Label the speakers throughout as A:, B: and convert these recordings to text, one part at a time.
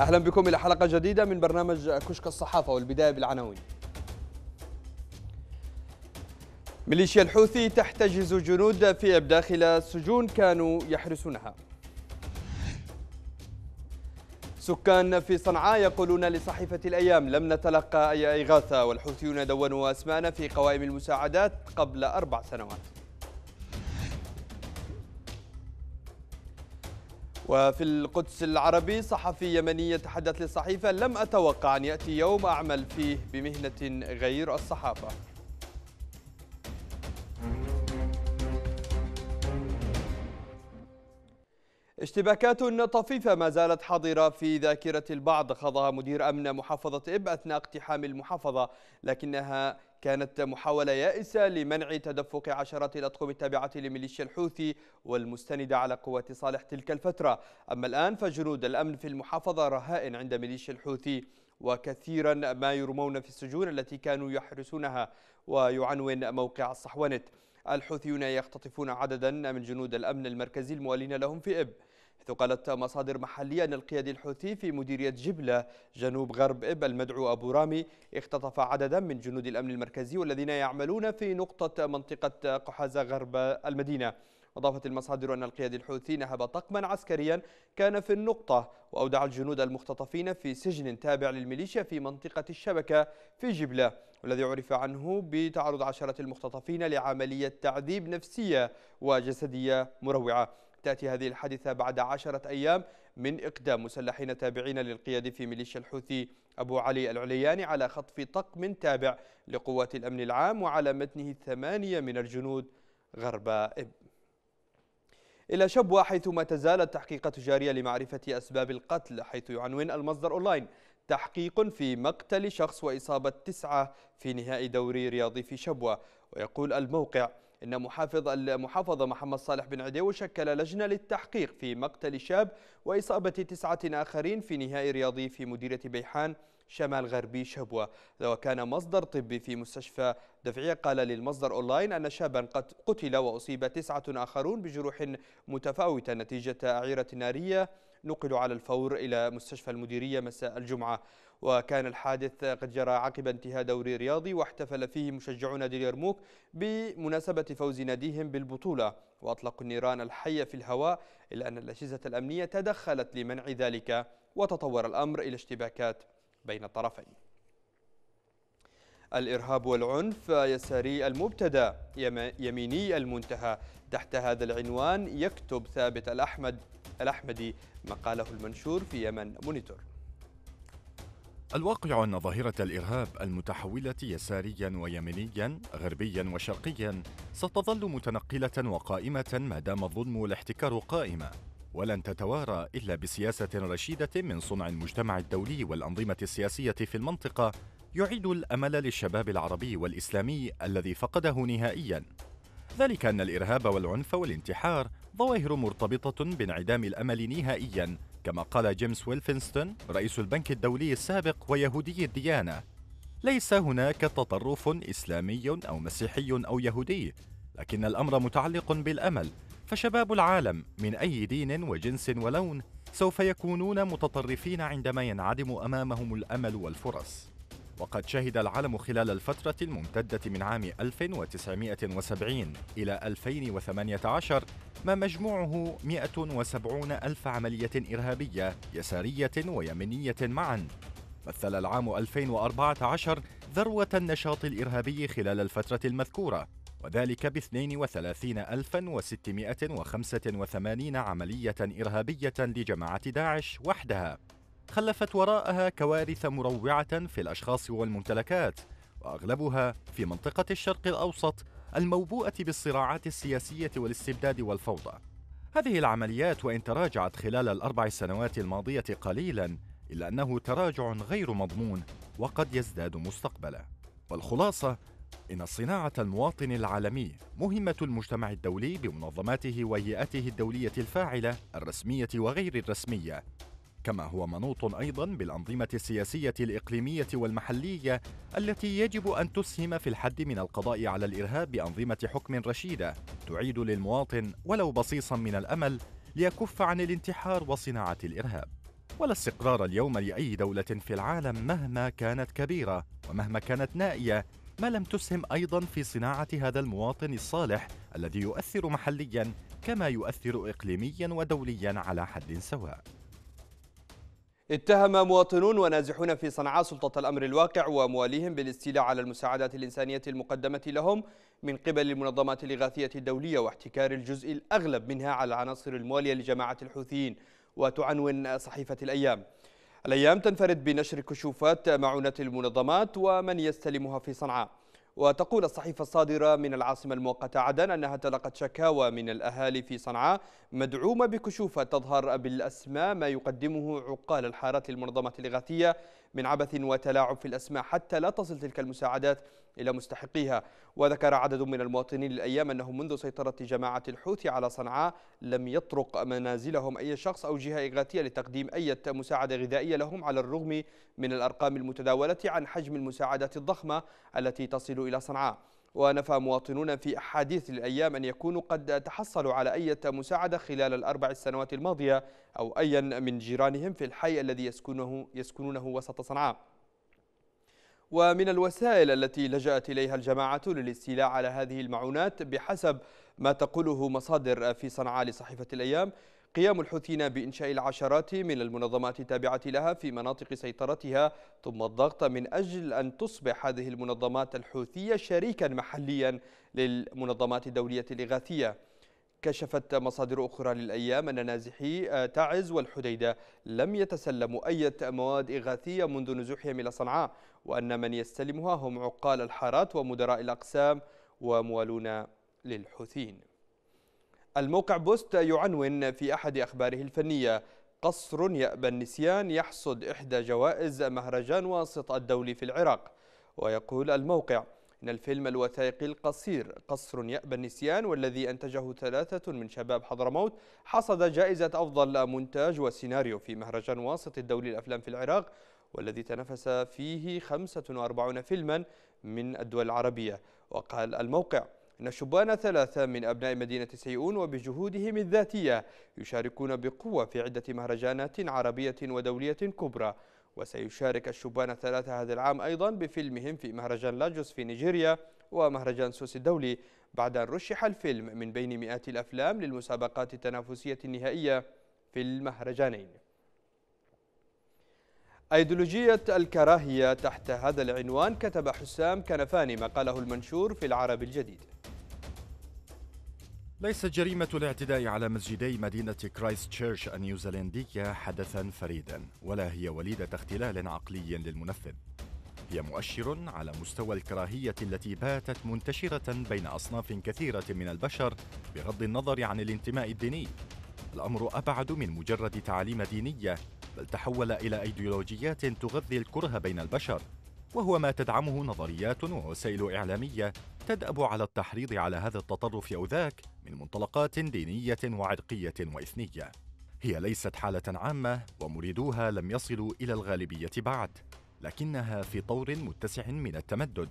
A: أهلا بكم إلى حلقة جديدة من برنامج كشك الصحافة والبداية بالعناوين. ميليشيا الحوثي تحتجز جنود في داخل سجون كانوا يحرسونها. سكان في صنعاء يقولون لصحيفة الأيام لم نتلقى أي إغاثة والحوثيون دونوا أسماءنا في قوائم المساعدات قبل أربع سنوات وفي القدس العربي صحفي يمني يتحدث للصحيفة لم أتوقع أن يأتي يوم أعمل فيه بمهنة غير الصحافة. اشتباكات طفيفة ما زالت حاضرة في ذاكرة البعض خاضها مدير أمن محافظة إب أثناء اقتحام المحافظة لكنها كانت محاولة يائسة لمنع تدفق عشرات الأطقم التابعة لميليشيا الحوثي والمستندة على قوات صالح تلك الفترة. أما الآن فجنود الأمن في المحافظة رهائن عند ميليشيا الحوثي وكثيرا ما يرمون في السجون التي كانوا يحرسونها ويعنون موقع الصحونة الحوثيون يختطفون عددا من جنود الأمن المركزي الموالين لهم في إب. حيث قالت مصادر محلية أن القيادي الحوثي في مديرية جبلة جنوب غرب إب المدعو أبو رامي اختطف عددا من جنود الأمن المركزي والذين يعملون في نقطة منطقة قحازة غرب المدينة. أضافت المصادر أن القيادي الحوثي نهب طقما عسكريا كان في النقطة وأودع الجنود المختطفين في سجن تابع للميليشيا في منطقة الشبكة في جبلة والذي عرف عنه بتعرض عشرة المختطفين لعملية تعذيب نفسية وجسدية مروعة. تأتي هذه الحادثة بعد عشرة أيام من إقدام مسلحين تابعين للقيادة في ميليشيا الحوثي أبو علي العلياني على خطف طقم تابع لقوات الأمن العام وعلى متنه ثمانية من الجنود غرب إب. إلى شبوة حيث ما تزال التحقيقات جارية لمعرفة أسباب القتل حيث يعنون المصدر أونلاين تحقيق في مقتل شخص وإصابة تسعة في نهائي دوري رياضي في شبوة ويقول الموقع إن محافظ المحافظة محمد صالح بن عديو شكل لجنة للتحقيق في مقتل شاب وإصابة تسعة آخرين في نهائي رياضي في مديرية بيحان شمال غربي شبوة. وكان مصدر طبي في مستشفى دفعية قال للمصدر أونلاين أن شابا قد قتل وأصيب تسعة آخرون بجروح متفاوتة. نتيجة أعيرة نارية نقلوا على الفور إلى مستشفى المديرية مساء الجمعة. وكان الحادث قد جرى عقب انتهاء دوري رياضي واحتفل فيه مشجعو نادي اليرموك بمناسبة فوز ناديهم بالبطولة. وأطلقوا النيران الحية في الهواء إلا أن الأجهزة الأمنية تدخلت لمنع ذلك وتطور الأمر إلى اشتباكات بين الطرفين. الإرهاب والعنف يساري المبتدى يميني المنتهى. تحت هذا العنوان يكتب ثابت الأحمد الأحمدي مقاله المنشور في يمن مونيتور.
B: الواقع أن ظاهرة الإرهاب المتحولة يساريا ويمينيا غربيا وشرقيا ستظل متنقلة وقائمة ما دام الظلم والاحتكار قائمة. ولن تتوارى إلا بسياسة رشيدة من صنع المجتمع الدولي والأنظمة السياسية في المنطقة يعيد الأمل للشباب العربي والإسلامي الذي فقده نهائيا. ذلك أن الإرهاب والعنف والانتحار ظواهر مرتبطة بانعدام الأمل نهائيا كما قال جيمس ويلفنستون رئيس البنك الدولي السابق ويهودي الديانة. ليس هناك تطرف إسلامي أو مسيحي أو يهودي لكن الأمر متعلق بالأمل. فشباب العالم من أي دين وجنس ولون سوف يكونون متطرفين عندما ينعدم أمامهم الأمل والفرص. وقد شهد العالم خلال الفترة الممتدة من عام 1970 إلى 2018 ما مجموعه 170 ألف عملية إرهابية يسارية ويمنية معا. مثل العام 2014 ذروة النشاط الإرهابي خلال الفترة المذكورة وذلك ب 32685 عملية إرهابية لجماعة داعش وحدها. خلفت وراءها كوارث مروعة في الأشخاص والممتلكات وأغلبها في منطقة الشرق الأوسط الموبوءة بالصراعات السياسية والاستبداد والفوضى. هذه العمليات وإن تراجعت خلال الأربع سنوات الماضية قليلا إلا أنه تراجع غير مضمون وقد يزداد مستقبلا. والخلاصة إن صناعة المواطن العالمي مهمة المجتمع الدولي بمنظماته وهيئاته الدولية الفاعلة الرسمية وغير الرسمية كما هو منوط أيضا بالأنظمة السياسية الإقليمية والمحلية التي يجب أن تسهم في الحد من القضاء على الإرهاب بأنظمة حكم رشيدة تعيد للمواطن ولو بصيصا من الأمل ليكف عن الانتحار وصناعة الإرهاب. ولا استقرار اليوم لأي دولة في العالم مهما كانت كبيرة ومهما كانت نائية ما لم تسهم أيضا في صناعة هذا المواطن الصالح الذي يؤثر محليا كما يؤثر إقليميا ودوليا على حد سواء.
A: اتهم مواطنون ونازحون في صنعاء سلطة الأمر الواقع ومواليهم بالاستيلاء على المساعدات الإنسانية المقدمة لهم من قبل المنظمات الإغاثية الدولية واحتكار الجزء الأغلب منها على العناصر الموالية لجماعة الحوثيين وتعنون صحيفة الأيام. الأيام تنفرد بنشر كشوفات معونات المنظمات ومن يستلمها في صنعاء. وتقول الصحيفة الصادرة من العاصمة المؤقتة عدن أنها تلقت شكاوى من الأهالي في صنعاء مدعومة بكشوفة تظهر بالأسماء ما يقدمه عقال الحارات للمنظمات الإغاثية من عبث وتلاعب في الأسماء حتى لا تصل تلك المساعدات إلى مستحقيها. وذكر عدد من المواطنين الأيام أنه منذ سيطرة جماعة الحوثي على صنعاء لم يطرق منازلهم أي شخص أو جهة إغاثية لتقديم أي مساعدة غذائية لهم على الرغم من الأرقام المتداولة عن حجم المساعدات الضخمة التي تصل إلى صنعاء. ونفى مواطنون في أحاديث الأيام أن يكونوا قد تحصلوا على أي مساعدة خلال الأربع السنوات الماضية أو أيا من جيرانهم في الحي الذي يسكنه, يسكنونه وسط صنعاء. ومن الوسائل التي لجأت إليها الجماعة للاستيلاء على هذه المعونات بحسب ما تقوله مصادر في صنعاء لصحيفة الأيام قيام الحوثيين بإنشاء العشرات من المنظمات التابعة لها في مناطق سيطرتها ثم الضغط من أجل أن تصبح هذه المنظمات الحوثية شريكا محليا للمنظمات الدولية الإغاثية. كشفت مصادر أخرى للأيام أن نازحي آه، تعز والحديدة لم يتسلموا أي مواد إغاثية منذ نزوحهم إلى صنعاء. وأن من يستلمها هم عقال الحارات ومدراء الأقسام وموالون للحوثيين الموقع بوست يعنون في أحد أخباره الفنية قصر يأبى النسيان يحصد إحدى جوائز مهرجان واسط الدولي في العراق. ويقول الموقع إن الفيلم الوثائقي القصير قصر يأبى النسيان والذي أنتجه ثلاثة من شباب حضرموت حصد جائزة أفضل مونتاج وسيناريو في مهرجان واسط الدولي الأفلام في العراق والذي تنافس فيه 45 فيلما من الدول العربية. وقال الموقع إن الشبان ثلاثة من أبناء مدينة سيئون وبجهودهم الذاتية يشاركون بقوة في عدة مهرجانات عربية ودولية كبرى. وسيشارك الشبان الثلاثة هذا العام أيضا بفيلمهم في مهرجان لاجوس في نيجيريا ومهرجان سوس الدولي. بعد أن رشح الفيلم من بين مئات الأفلام للمسابقات التنافسية النهائية في المهرجانين. أيديولوجية الكراهية تحت هذا العنوان كتب حسام كنفاني مقاله المنشور في العرب الجديد.
B: ليست جريمة الاعتداء على مسجدي مدينة كرايست تشيرش النيوزيلندية حدثا فريدا ولا هي وليدة اختلال عقلي للمنفذ. هي مؤشر على مستوى الكراهية التي باتت منتشرة بين أصناف كثيرة من البشر بغض النظر عن الانتماء الديني. الأمر أبعد من مجرد تعاليم دينية بل تحول إلى أيديولوجيات تغذي الكره بين البشر. وهو ما تدعمه نظريات ووسائل إعلامية تدأب على التحريض على هذا التطرف أو ذاك من منطلقات دينية وعرقية وإثنية. هي ليست حالة عامة ومريدوها لم يصلوا إلى الغالبية بعد لكنها في طور متسع من التمدد.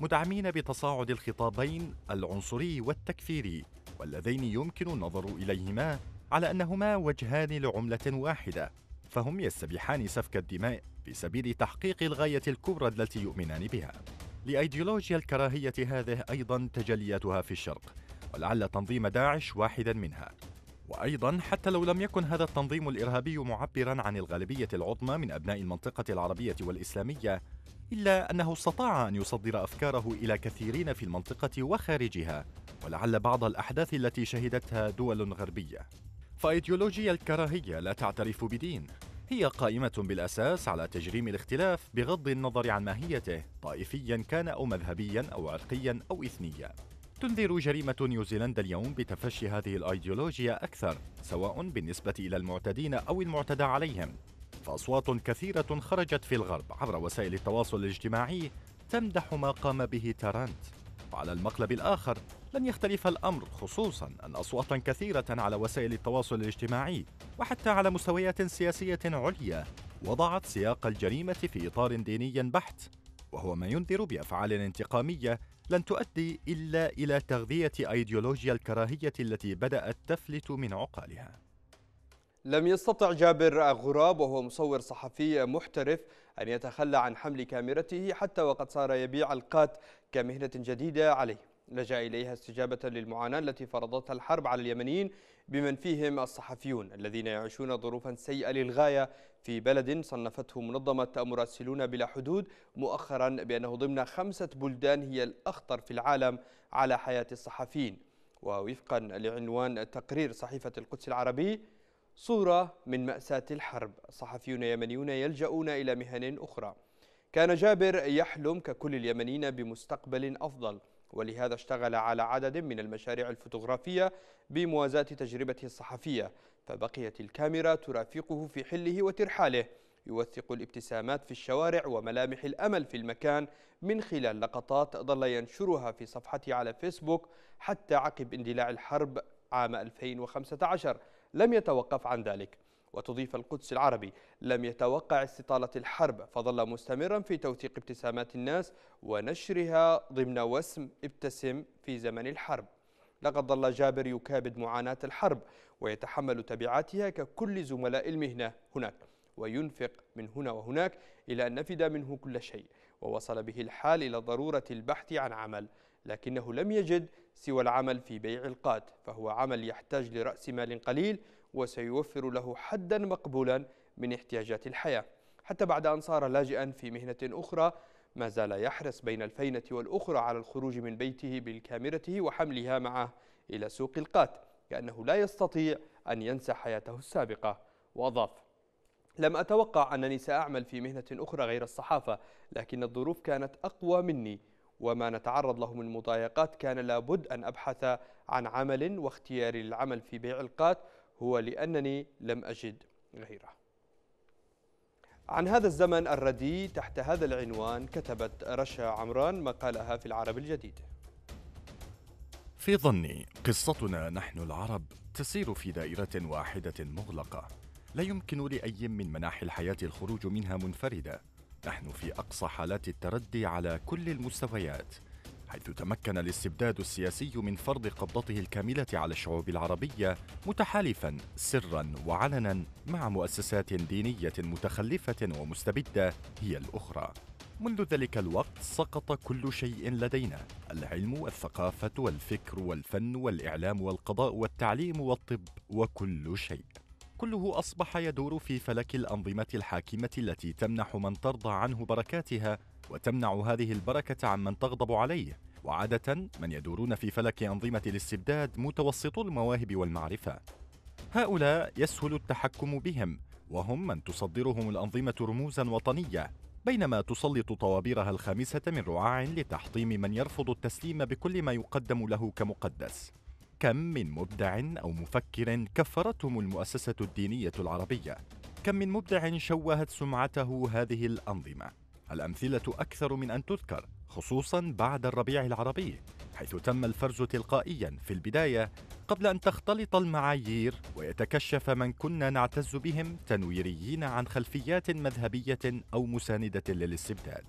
B: مدعمين بتصاعد الخطابين العنصري والتكفيري واللذين يمكن النظر إليهما على أنهما وجهان لعملة واحدة فهم يستبيحان سفك الدماء في سبيل تحقيق الغاية الكبرى التي يؤمنان بها. لأيديولوجيا الكراهية هذه أيضا تجلياتها في الشرق ولعل تنظيم داعش واحدا منها. وأيضا حتى لو لم يكن هذا التنظيم الإرهابي معبرا عن الغالبية العظمى من أبناء المنطقة العربية والإسلامية إلا أنه استطاع أن يصدر أفكاره إلى كثيرين في المنطقة وخارجها ولعل بعض الأحداث التي شهدتها دول غربية. فأيديولوجيا الكراهية لا تعترف بدين. هي قائمة بالأساس على تجريم الاختلاف بغض النظر عن ماهيته طائفيا كان أو مذهبيا أو عرقيا أو إثنيا. تنذر جريمة نيوزيلندا اليوم بتفشي هذه الأيديولوجيا أكثر سواء بالنسبة إلى المعتدين أو المعتدى عليهم. فأصوات كثيرة خرجت في الغرب عبر وسائل التواصل الاجتماعي تمدح ما قام به تارانت وعلى المقلب الآخر لن يختلف الأمر خصوصا أن أصواتا كثيرة على وسائل التواصل الاجتماعي وحتى على مستويات سياسية عليا. وضعت سياق الجريمة في إطار ديني بحت وهو ما ينذر بأفعال انتقامية لن تؤدي إلا إلى تغذية أيديولوجيا الكراهية التي بدأت تفلت من عقالها.
A: لم يستطع جابر غراب وهو مصور صحفي محترف أن يتخلى عن حمل كاميرته حتى وقد صار يبيع القات كمهنة جديدة عليه. لجأ إليها استجابة للمعاناة التي فرضتها الحرب على اليمنيين بمن فيهم الصحفيون الذين يعيشون ظروفا سيئة للغاية في بلد صنفته منظمة مراسلون بلا حدود مؤخرا بأنه ضمن خمسة بلدان هي الأخطر في العالم على حياة الصحفيين. ووفقا لعنوان تقرير صحيفة القدس العربي صورة من مأساة الحرب. صحفيون يمنيون يلجؤون إلى مهن أخرى. كان جابر يحلم ككل اليمنيين بمستقبل أفضل. ولهذا اشتغل على عدد من المشاريع الفوتوغرافية بموازاة تجربته الصحفية فبقيت الكاميرا ترافقه في حله وترحاله يوثق الابتسامات في الشوارع وملامح الأمل في المكان من خلال لقطات ظل ينشرها في صفحته على فيسبوك حتى عقب اندلاع الحرب عام 2015 لم يتوقف عن ذلك. وتضيف القدس العربي. لم يتوقع استطالة الحرب فظل مستمرا في توثيق ابتسامات الناس ونشرها ضمن وسم ابتسم في زمن الحرب. لقد ظل جابر يكابد معاناة الحرب ويتحمل تبعاتها ككل زملاء المهنة هناك وينفق من هنا وهناك إلى أن نفد منه كل شيء ووصل به الحال إلى ضرورة البحث عن عمل لكنه لم يجد سوى العمل في بيع القات فهو عمل يحتاج لرأس مال قليل وسيوفر له حدا مقبولا من احتياجات الحياة. حتى بعد أن صار لاجئا في مهنة أخرى ما زال يحرص بين الفينة والأخرى على الخروج من بيته بالكاميرته وحملها معه إلى سوق القات كأنه لا يستطيع أن ينسى حياته السابقة. وأضاف لم أتوقع أنني سأعمل في مهنة أخرى غير الصحافة لكن الظروف كانت أقوى مني وما نتعرض له من مضايقات كان لابد أن أبحث عن عمل واختياري للعمل في بيع القات هو لأنني لم أجد غيره. عن هذا الزمن الردي تحت هذا العنوان كتبت رشا عمران مقالها في العرب الجديد.
B: في ظني قصتنا نحن العرب تسير في دائرة واحدة مغلقة. لا يمكن لأي من مناحي الحياة الخروج منها منفردة. نحن في أقصى حالات التردي على كل المستويات. حيث تمكن الاستبداد السياسي من فرض قبضته الكاملة على الشعوب العربية متحالفا سرا وعلنا مع مؤسسات دينية متخلفة ومستبدة هي الأخرى. منذ ذلك الوقت سقط كل شيء لدينا العلم والثقافة والفكر والفن والإعلام والقضاء والتعليم والطب وكل شيء. كله أصبح يدور في فلك الأنظمة الحاكمة التي تمنح من ترضى عنه بركاتها وتمنع هذه البركة عمن تغضب عليه. وعادة من يدورون في فلك أنظمة الاستبداد متوسطو المواهب والمعرفة. هؤلاء يسهل التحكم بهم وهم من تصدرهم الأنظمة رموزا وطنية بينما تسلط طوابيرها الخامسة من رعاع لتحطيم من يرفض التسليم بكل ما يقدم له كمقدس. كم من مبدع أو مفكر كفرتهم المؤسسة الدينية العربية؟ كم من مبدع شوهت سمعته هذه الأنظمة؟ الأمثلة أكثر من أن تذكر خصوصا بعد الربيع العربي حيث تم الفرز تلقائيا في البداية قبل أن تختلط المعايير ويتكشف من كنا نعتز بهم تنويريين عن خلفيات مذهبية أو مساندة للاستبداد.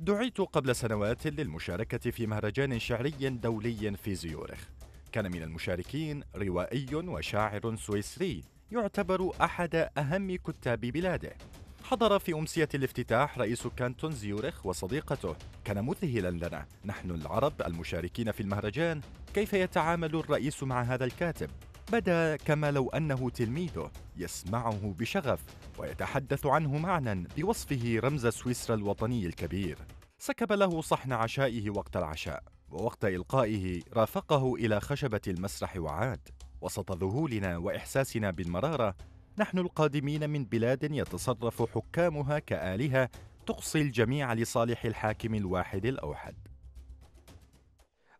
B: دعيت قبل سنوات للمشاركة في مهرجان شعري دولي في زيورخ. كان من المشاركين روائي وشاعر سويسري يعتبر أحد أهم كتاب بلاده. حضر في أمسية الافتتاح رئيس كانتون زيورخ وصديقته. كان مذهلا لنا. نحن العرب المشاركين في المهرجان. كيف يتعامل الرئيس مع هذا الكاتب؟ بدا كما لو أنه تلميذه. يسمعه بشغف ويتحدث عنه معنا بوصفه رمز سويسرا الوطني الكبير. سكب له صحن عشائه وقت العشاء. ووقت إلقائه رافقه إلى خشبة المسرح وعاد. وسط ذهولنا وإحساسنا بالمرارة نحن القادمين من بلاد يتصرف حكامها كآلهة تقصي الجميع لصالح الحاكم الواحد الأوحد.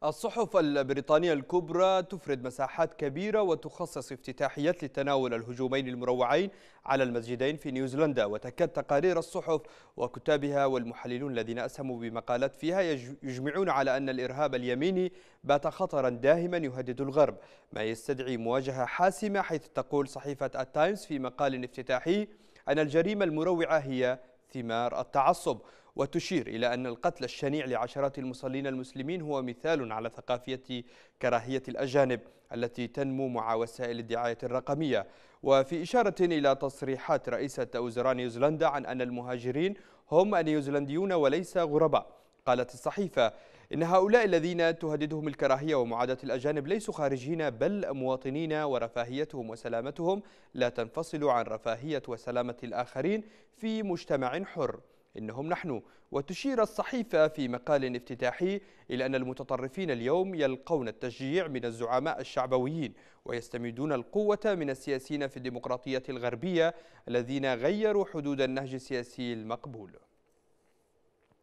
A: الصحف البريطانية الكبرى تفرد مساحات كبيرة وتخصص افتتاحيات لتناول الهجومين المروعين على المسجدين في نيوزيلندا. وتكاد تقارير الصحف وكتابها والمحللون الذين أسهموا بمقالات فيها يجمعون على أن الإرهاب اليميني بات خطرا داهما يهدد الغرب. ما يستدعي مواجهة حاسمة حيث تقول صحيفة التايمز في مقال افتتاحي أن الجريمة المروعة هي ثمار التعصب. وتشير إلى أن القتل الشنيع لعشرات المصلين المسلمين هو مثال على ثقافية كراهية الأجانب التي تنمو مع وسائل الدعاية الرقمية. وفي إشارة إلى تصريحات رئيسة وزراء نيوزيلندا عن أن المهاجرين هم نيوزيلنديون وليس غرباء. قالت الصحيفة إن هؤلاء الذين تهددهم الكراهية ومعاداة الأجانب ليسوا خارجين بل مواطنين ورفاهيتهم وسلامتهم لا تنفصل عن رفاهية وسلامة الآخرين في مجتمع حر. إنهم نحن. وتشير الصحيفة في مقال افتتاحي إلى أن المتطرفين اليوم يلقون التشجيع من الزعماء الشعبويين ويستمدون القوة من السياسيين في الديمقراطية الغربية الذين غيروا حدود النهج السياسي المقبول.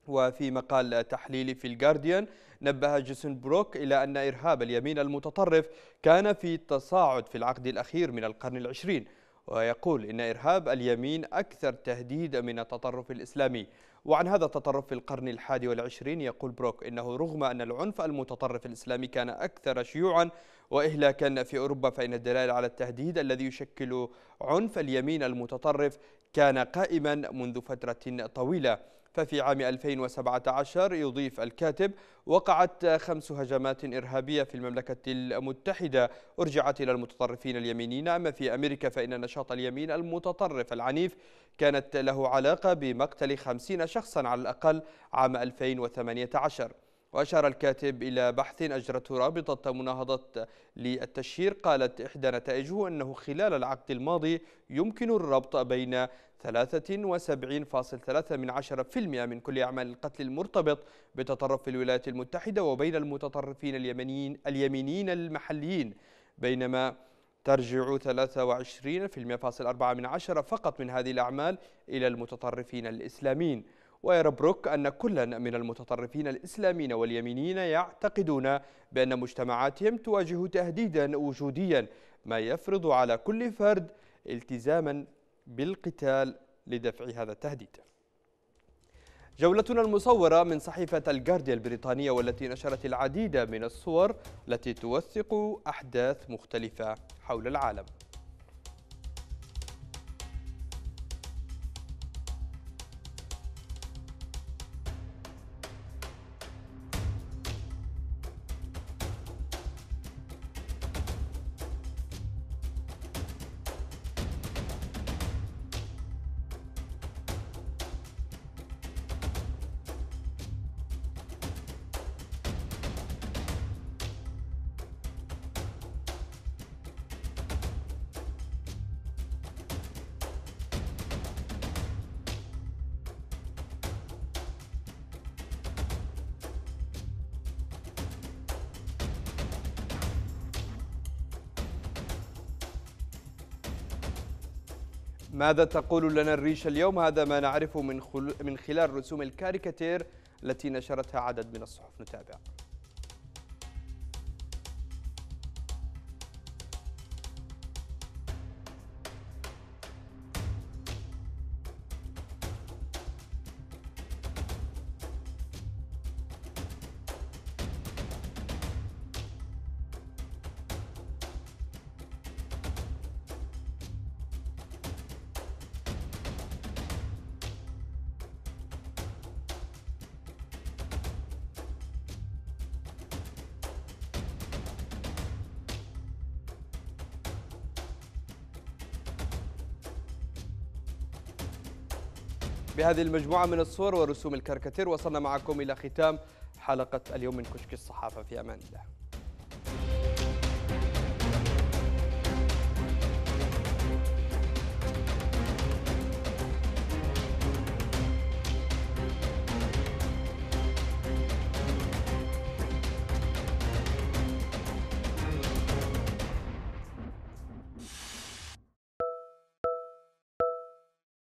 A: وفي مقال تحليلي في الجارديان نبه جيسون بروك إلى أن إرهاب اليمين المتطرف كان في تصاعد في العقد الأخير من القرن العشرين ويقول إن إرهاب اليمين أكثر تهديد من التطرف الإسلامي. وعن هذا التطرف في القرن الحادي والعشرين يقول بروك إنه رغم أن العنف المتطرف الإسلامي كان أكثر شيوعا وإهلاكا في أوروبا فإن الدلائل على التهديد الذي يشكل عنف اليمين المتطرف كان قائما منذ فترة طويلة. ففي عام 2017 يضيف الكاتب وقعت خمس هجمات إرهابية في المملكة المتحدة. أرجعت إلى المتطرفين اليمينيين أما في أمريكا فإن نشاط اليمين المتطرف العنيف كانت له علاقة بمقتل خمسين شخصا على الأقل عام 2018 وأشار الكاتب إلى بحث أجرته رابطة مناهضة للتشهير قالت إحدى نتائجه أنه خلال العقد الماضي يمكن الربط بين 73.3% من من كل أعمال القتل المرتبط بتطرف الولايات المتحدة وبين المتطرفين اليمنيين اليمينيين المحليين بينما ترجع 23.4% فقط من هذه الأعمال إلى المتطرفين الإسلاميين. ويرى بروك أن كلا من المتطرفين الإسلاميين واليمينيين يعتقدون بأن مجتمعاتهم تواجه تهديدا وجوديا ما يفرض على كل فرد التزاما بالقتال لدفع هذا التهديد. جولتنا المصورة من صحيفة الجارديا البريطانية والتي نشرت العديد من الصور التي توثق أحداث مختلفة حول العالم. ماذا تقول لنا الريش اليوم؟ هذا ما نعرفه من من خلال رسوم الكاريكاتير التي نشرتها عدد من الصحف. نتابع. بهذه المجموعة من الصور ورسوم الكاريكاتير. وصلنا معكم إلى ختام حلقة اليوم من كشك الصحافة. في أمان الله.